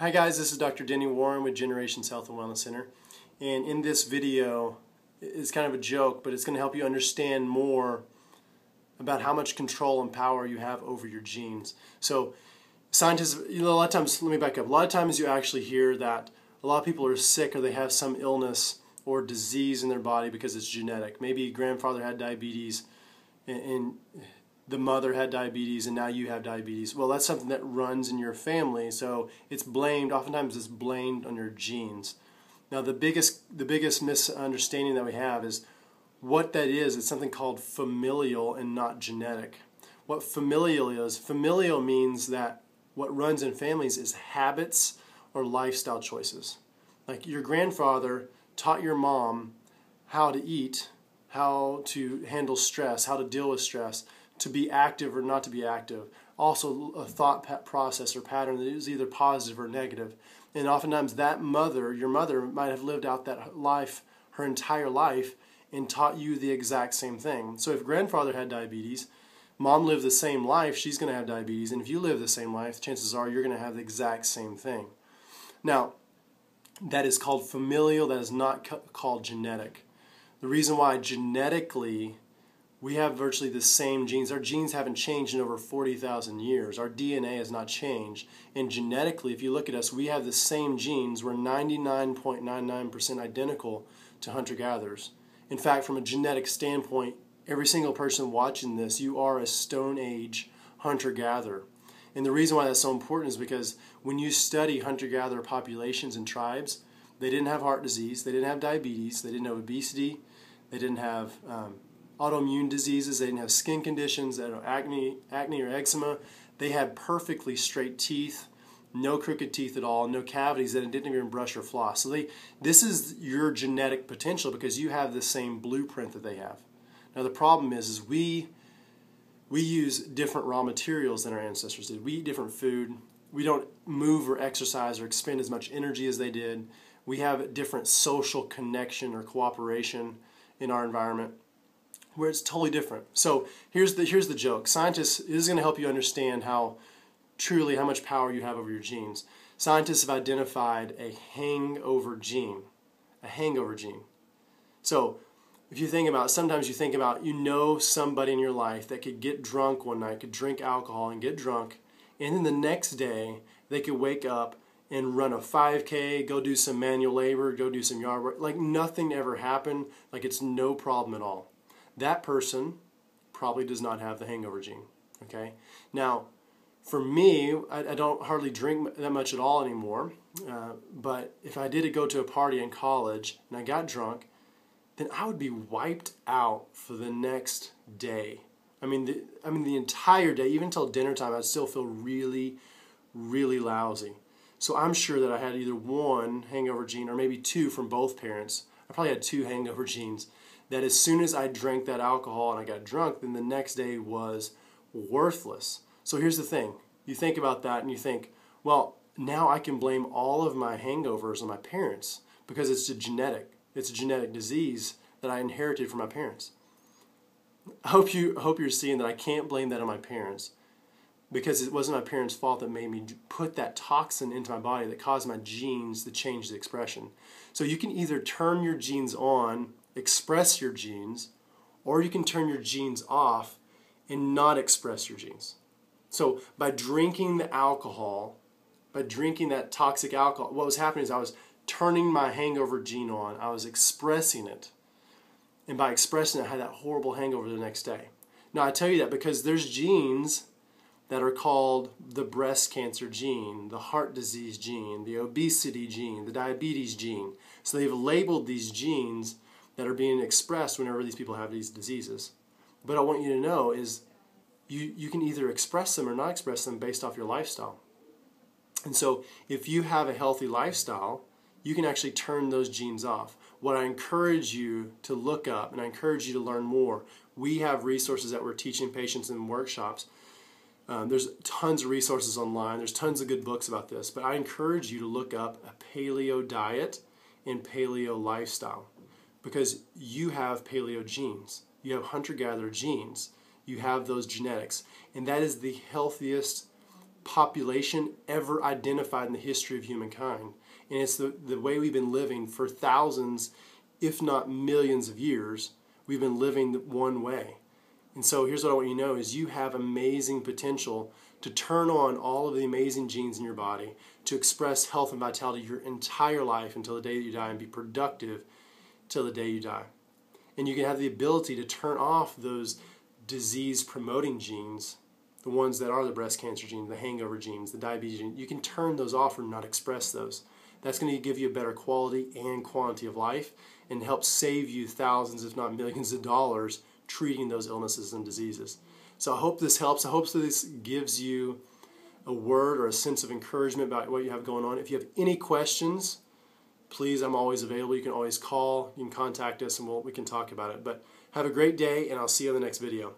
Hi guys, this is Dr. Denny Warren with Generations Health and Wellness Center. And in this video, it's kind of a joke, but it's going to help you understand more about how much control and power you have over your genes. So scientists, you know, a lot of times, let me back up, a lot of times you actually hear that a lot of people are sick or they have some illness or disease in their body because it's genetic. Maybe grandfather had diabetes and, and the mother had diabetes and now you have diabetes. Well, that's something that runs in your family, so it's blamed. Oftentimes, it's blamed on your genes. Now, the biggest the biggest misunderstanding that we have is what that is. It's something called familial and not genetic. What familial is? Familial means that what runs in families is habits or lifestyle choices. Like your grandfather taught your mom how to eat, how to handle stress, how to deal with stress to be active or not to be active. Also, a thought process or pattern that is either positive or negative. And oftentimes, that mother, your mother, might have lived out that life her entire life and taught you the exact same thing. So, if grandfather had diabetes, mom lived the same life, she's going to have diabetes. And if you live the same life, chances are you're going to have the exact same thing. Now, that is called familial, that is not called genetic. The reason why genetically we have virtually the same genes. Our genes haven't changed in over 40,000 years. Our DNA has not changed. And genetically, if you look at us, we have the same genes. We're 99.99% identical to hunter gatherers. In fact, from a genetic standpoint, every single person watching this, you are a Stone Age hunter gatherer. And the reason why that's so important is because when you study hunter gatherer populations and tribes, they didn't have heart disease, they didn't have diabetes, they didn't have obesity, they didn't have um, autoimmune diseases. They didn't have skin conditions, they had acne, acne or eczema. They had perfectly straight teeth, no crooked teeth at all, no cavities that didn't even brush or floss. So they, this is your genetic potential because you have the same blueprint that they have. Now the problem is, is we we use different raw materials than our ancestors did. We eat different food. We don't move or exercise or expend as much energy as they did. We have different social connection or cooperation in our environment where it's totally different. So here's the here's the joke. Scientists this is going to help you understand how truly how much power you have over your genes. Scientists have identified a hangover gene, a hangover gene. So if you think about sometimes you think about you know somebody in your life that could get drunk one night, could drink alcohol and get drunk, and then the next day they could wake up and run a 5K, go do some manual labor, go do some yard work. Like nothing ever happened, like it's no problem at all that person probably does not have the hangover gene. Okay? Now, for me, I, I don't hardly drink that much at all anymore. Uh, but if I did go to a party in college and I got drunk, then I would be wiped out for the next day. I mean, the, I mean the entire day, even until dinner time, I'd still feel really, really lousy. So I'm sure that I had either one hangover gene or maybe two from both parents. I probably had two hangover genes that as soon as I drank that alcohol and I got drunk, then the next day was worthless. So here's the thing you think about that and you think, well, now I can blame all of my hangovers on my parents because it's a genetic, it's a genetic disease that I inherited from my parents. I hope you hope you're seeing that I can't blame that on my parents because it wasn't my parents' fault that made me put that toxin into my body that caused my genes to change the expression. So you can either turn your genes on express your genes, or you can turn your genes off and not express your genes. So by drinking the alcohol, by drinking that toxic alcohol, what was happening is I was turning my hangover gene on. I was expressing it. And by expressing it, I had that horrible hangover the next day. Now I tell you that because there's genes that are called the breast cancer gene, the heart disease gene, the obesity gene, the diabetes gene. So they've labeled these genes that are being expressed whenever these people have these diseases. But I want you to know is you, you can either express them or not express them based off your lifestyle. And so if you have a healthy lifestyle, you can actually turn those genes off. What I encourage you to look up and I encourage you to learn more, we have resources that we're teaching patients in workshops. Um, there's tons of resources online. There's tons of good books about this. But I encourage you to look up a paleo diet and paleo lifestyle because you have paleo genes. You have hunter gatherer genes. You have those genetics. And that is the healthiest population ever identified in the history of humankind. And it's the, the way we've been living for thousands, if not millions of years. We've been living one way. And so here's what I want you to know is you have amazing potential to turn on all of the amazing genes in your body, to express health and vitality your entire life until the day that you die and be productive till the day you die. And you can have the ability to turn off those disease promoting genes, the ones that are the breast cancer genes, the hangover genes, the diabetes genes. You can turn those off or not express those. That's going to give you a better quality and quantity of life and help save you thousands, if not millions of dollars treating those illnesses and diseases. So I hope this helps. I hope this gives you a word or a sense of encouragement about what you have going on. If you have any questions, please, I'm always available. You can always call, you can contact us, and we'll, we can talk about it. But have a great day, and I'll see you in the next video.